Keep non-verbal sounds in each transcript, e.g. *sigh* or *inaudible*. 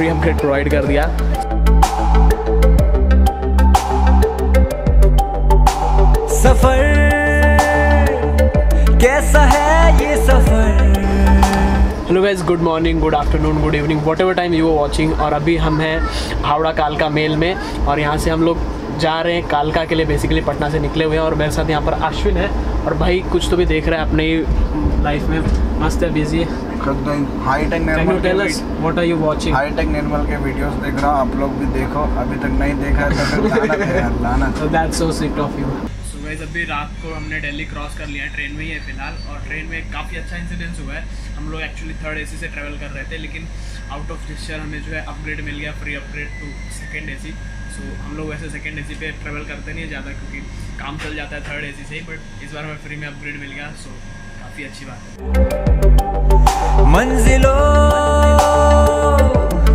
Free upgrade provide कर दिया। सफ़र कैसा है ये सफ़र? Hello guys good morning good afternoon good evening whatever time you are watching और अभी हम हैं हावड़ा कालका मेल में और यहाँ से हम लोग जा रहे हैं कालका के लिए बेसिकली पटना से निकले हुए हैं। और मेरे साथ यहाँ पर अश्विन है और भाई कुछ तो भी देख रहा है अपने लाइफ में। मस्त है बिज़ी है। Hitech can you Nirmal tell what are you watching hitech Nirmal के वीडियोस देख रहा आप लोग भी देखो। अभी तक नहीं देखा है तो फिर लानत यार लानत that's so sweet of you so guys अभी रात को हमने दिल्ली क्रॉस कर लिया है ट्रेन में ही है फ़िलहाल और ट्रेन में काफ़ी अच्छा इंसिडेंस हुआ है। हम लोग एक्चुअली थर्ड एसी से ट्रैवल कर रहे थे लेकिन आउट ऑफ़ जेस्चर हमें जो है अपग्रेड मिल गया free upgrade to second AC so हम लोग वैसे सेकेंड एसी पे ट्रेवल करते नहीं है ज़्यादा क्योंकि काम चल जाता है थर्ड एसी से ही बट इस बार हमें फ्री में अपग्रेड मिल गया सो काफ़ी अच्छी बात है। मंजिलों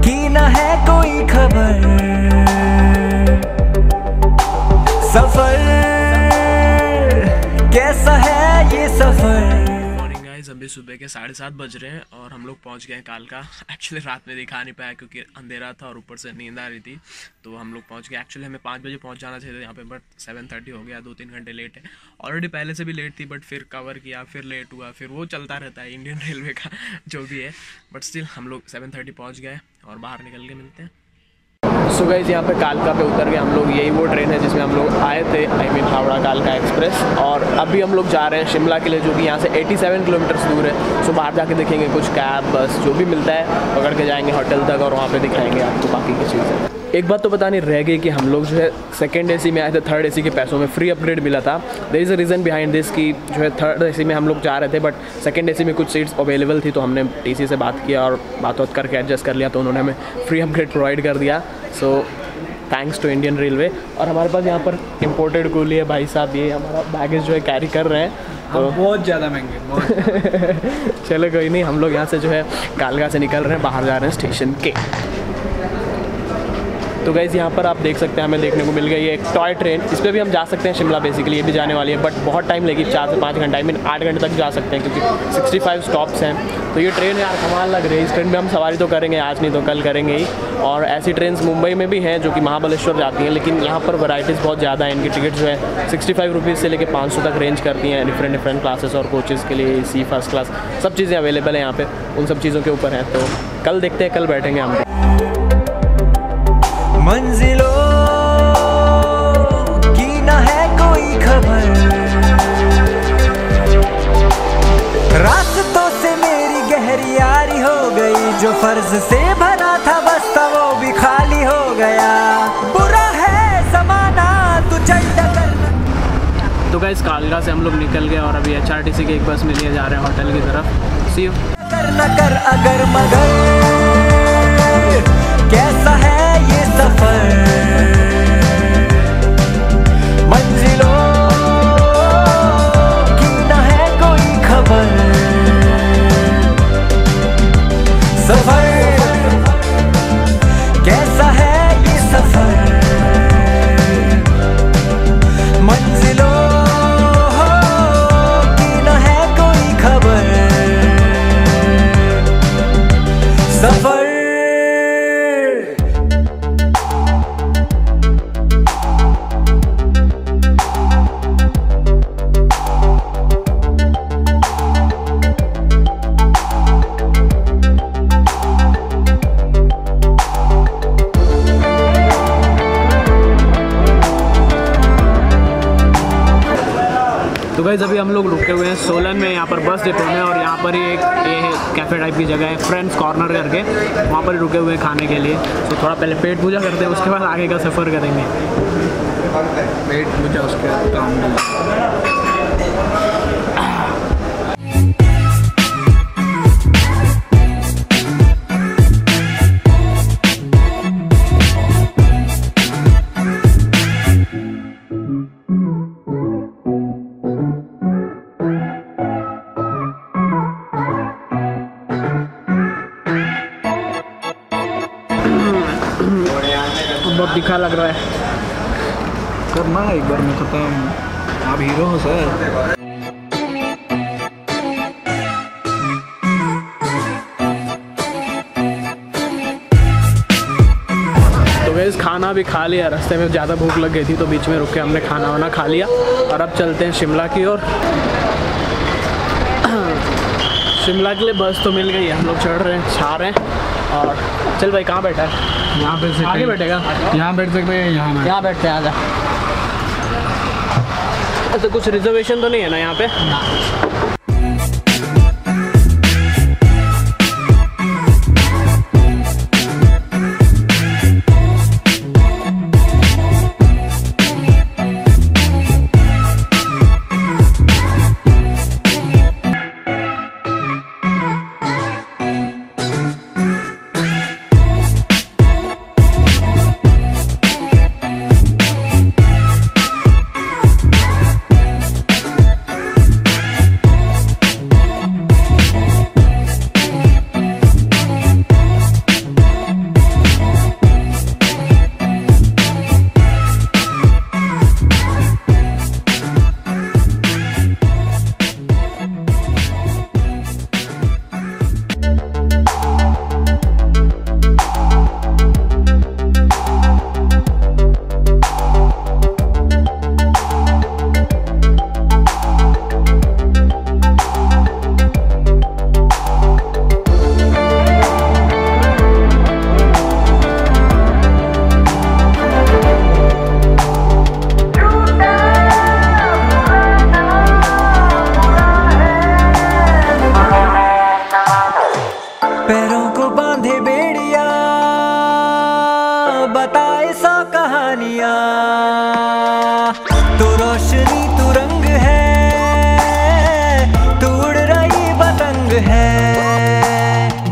की न है कोई खबर। सफ़र अभी सुबह के साढ़े सात बज रहे हैं और हम लोग पहुँच गए हैं कालका एक्चुअली रात में दिखा नहीं पाया क्योंकि अंधेरा था और ऊपर से नींद आ रही थी। तो हम लोग पहुँच गए। एक्चुअली हमें पाँच बजे पहुँच जाना चाहिए था यहाँ पे बट सेवन थर्टी हो गया दो तीन घंटे लेट है। ऑलरेडी पहले से भी लेट थी बट फिर कवर किया, फिर लेट हुआ, फिर वो चलता रहता है इंडियन रेलवे *laughs* का, जो भी है। बट स्टिल हम लोग सेवन थर्टी पहुँच गए और बाहर निकल के मिलते हैं। सो गई यहाँ पे कालका पे उतर गए हम लोग। यही वो ट्रेन है जिसमें हम लोग आए थे आई मीन हावड़ा कालका एक्सप्रेस और अभी हम लोग जा रहे हैं शिमला के लिए, जो कि यहाँ से 87 किलोमीटर दूर है। सो बाहर जाके देखेंगे कुछ कैब बस जो भी मिलता है, पकड़ के जाएँगे होटल तक और वहाँ पर दिखाएँगे आपको बाकी की चीज़ें। एक बात तो पता नहीं रह गई कि हम लोग जो है सेकेंड एसी में आए थे थर्ड एसी के पैसों में फ्री अपग्रेड मिला था। There is a reason behind this कि जो है थर्ड एसी में हम लोग जा रहे थे बट सेकेंड एसी में कुछ सीट्स अवेलेबल थी तो हमने टीसी से बात किया और बात बात करके एडजस्ट कर लिया तो उन्होंने हमें फ्री अपग्रेड प्रोवाइड कर दिया। So thanks to Indian railway और हमारे पास यहाँ पर इम्पोर्टेड गोली है भाई साहब ये हमारा बैगेज जो है कैरी कर रहे हैं। तो बहुत ज़्यादा महँगे *laughs* चलो कोई नहीं हम लोग यहाँ से जो है कालगा से निकल रहे हैं बाहर जा रहे हैं स्टेशन के। तो गैस यहाँ पर आप देख सकते हैं, हमें देखने को मिल गई है एक टॉय ट्रेन इस पर भी हम जा सकते हैं शिमला बेसिकली ये भी जाने वाली है बट बहुत टाइम लगेगी, चार से पाँच घंटा आई मीन आठ घंटे तक जा सकते हैं, क्योंकि 65 स्टॉप्स हैं। तो ये ट्रेन यार, कमाल लग रही है। इस ट्रेन में हम सवारी तो करेंगे, आज नहीं तो कल करेंगे ही। और ऐसी ट्रेन मुंबई में भी हैं, जो कि महाबलेश्वर जाती हैं, लेकिन यहाँ पर वैराइटीज़ बहुत ज़्यादा हैं। इनकी टिकट जो है सिक्सटी फाइव रुपीज़ से लेकर पाँच सौ तक रेंज करती हैं डिफरेंट डिफरेंट क्लासेस और कोचेज़ के लिए सी फ़र्स्ट क्लास सब चीज़ें अवेलेबल हैं यहाँ पर उन सब चीज़ों के ऊपर हैं। तो कल देखते हैं, कल बैठेंगे हम मंजिलों की न है कोई खबर। रास्तों से मेरी गहरी यारी हो गई जो फ़र्ज़ से भरा था बस था वो भी खाली हो गया। बुरा है जमाना तू चल तो गैस कालका से हम लोग निकल गए और अभी एच की एक बस मिली है जा रहे हैं होटल की तरफ़। सी यू कर न कर अगर मगर गैस अभी हम लोग रुके हुए हैं सोलन में, यहाँ पर बस डिपो में और यहाँ पर ही एक ये है कैफ़े टाइप की जगह है फ्रेंड्स कॉर्नर करके। वहाँ पर रुके हुए हैं खाने के लिए। तो थोड़ा पहले पेट पूजा करते हैं, उसके बाद आगे का सफ़र करेंगे। पेट पूजा, उसके बाद दिखा लग रहा है। करना है एक बार में खत्म आप हीरो हो सर। गैस खाना भी खा लिया रास्ते में ज़्यादा भूख लग गई थी तो बीच में रुक के हमने खाना वाना खा लिया। और अब चलते हैं शिमला की ओर। शिमला के लिए बस तो मिल गई है हम लोग चढ़ रहे हैं छा रहे हैं और चल भाई कहाँ बैठा है? यहाँ बैठ सकते आगे। बैठेगा। यहाँ बैठ सकते हैं यहाँ यहाँ बैठते हैं आजा तो कुछ रिजर्वेशन तो नहीं है ना यहाँ पे?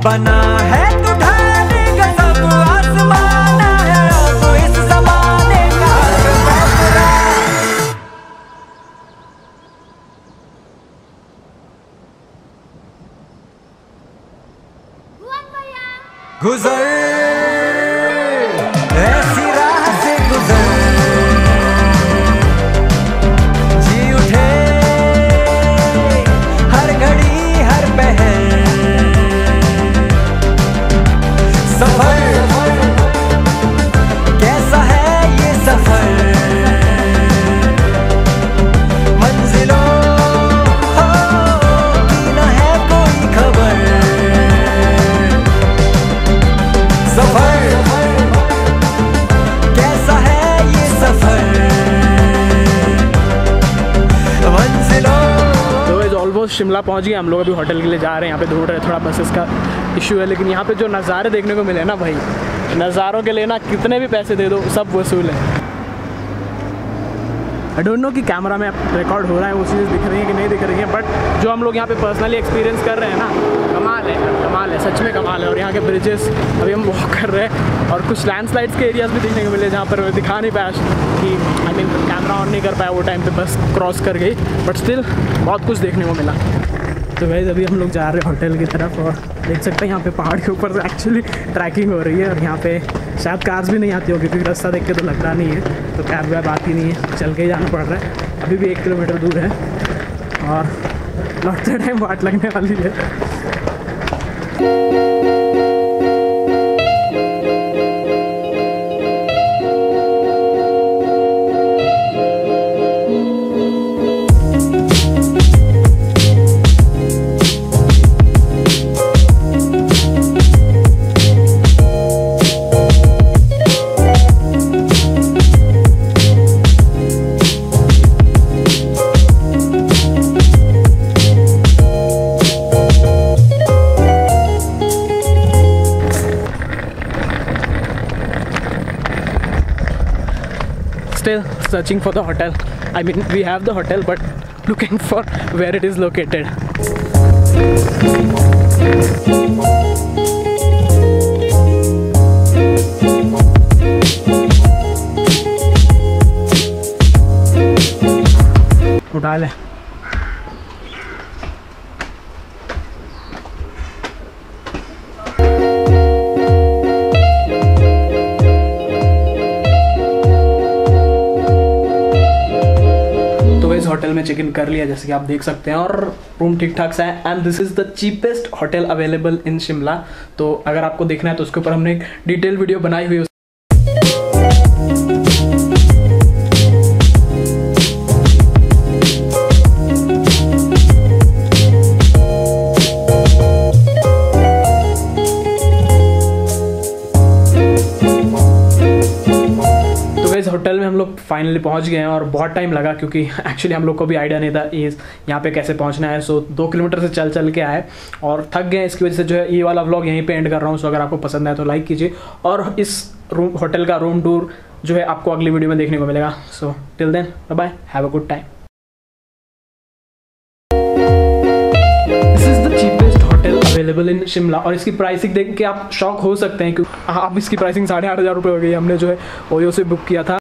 banana. शिमला पहुँच गए, हम लोग अभी होटल के लिए जा रहे हैं, यहाँ पे ढूंढ रहे थोड़ा बसेस का इशू है, लेकिन यहाँ पे जो नज़ारे देखने को मिले ना भाई, नज़ारों के लिए ना कितने भी पैसे दे दो, सब वसूल है। आई डोंट नो कि कैमरा में रिकॉर्ड हो रहा है, वो चीज़ें दिख रही हैं कि नहीं दिख रही हैं बट जो हम लोग यहाँ पे पर्सनली एक्सपीरियंस कर रहे हैं ना, कमाल है कमाल है, सच में कमाल है। और यहाँ के ब्रिजेस अभी हम वॉक कर रहे हैं और कुछ लैंडस्लाइड्स के एरियाज़ भी देखने को मिले जहाँ पर दिखा नहीं पाया कि आई मीन कैमरा ऑन नहीं कर पाया, वो टाइम पर बस क्रॉस कर गई बट स्टिल बहुत कुछ देखने को मिला। तो वैसे अभी हम लोग जा रहे हैं होटल की तरफ़ और देख सकते हैं यहाँ पे पहाड़ के ऊपर से एक्चुअली ट्रैकिंग हो रही है और यहाँ पे शायद कार्स भी नहीं आती होगी, क्योंकि रास्ता देख के तो लगता नहीं है तो कैब वैब आती नहीं है, चल के ही जाना पड़ रहा है। अभी भी एक किलोमीटर दूर है और लौटते टाइम वाट लगने वाली है। Still searching for the hotel i mean we have the hotel but looking for where it is located उठा ले होटल में चेक इन कर लिया, जैसे कि आप देख सकते हैं, और रूम ठीक ठाक सा है and this is the cheapest hotel available in Shimla तो अगर आपको देखना है तो उसके ऊपर हमने एक डिटेल वीडियो बनाई हुई है फाइनली पहुँच गए हैं और बहुत टाइम लगा क्योंकि एक्चुअली हम लोग को भी आइडिया नहीं था ये यहाँ पे कैसे पहुँचना है। सो दो किलोमीटर से चल चल के आए और थक गए इसकी वजह से जो है ये वाला व्लॉग यहीं पे एंड कर रहा हूँ। सो अगर आपको पसंद आए तो लाइक कीजिए और इस रूम होटल का रूम टूर जो है आपको अगली वीडियो में देखने को मिलेगा। So till then bye have a good time available in Shimla और इसकी प्राइसिंग देख के आप शॉक हो सकते हैं क्योंकि आप इसकी प्राइसिंग साढ़े आठ हज़ार रुपये हो गई। हमने जो है ओयो से बुक किया था।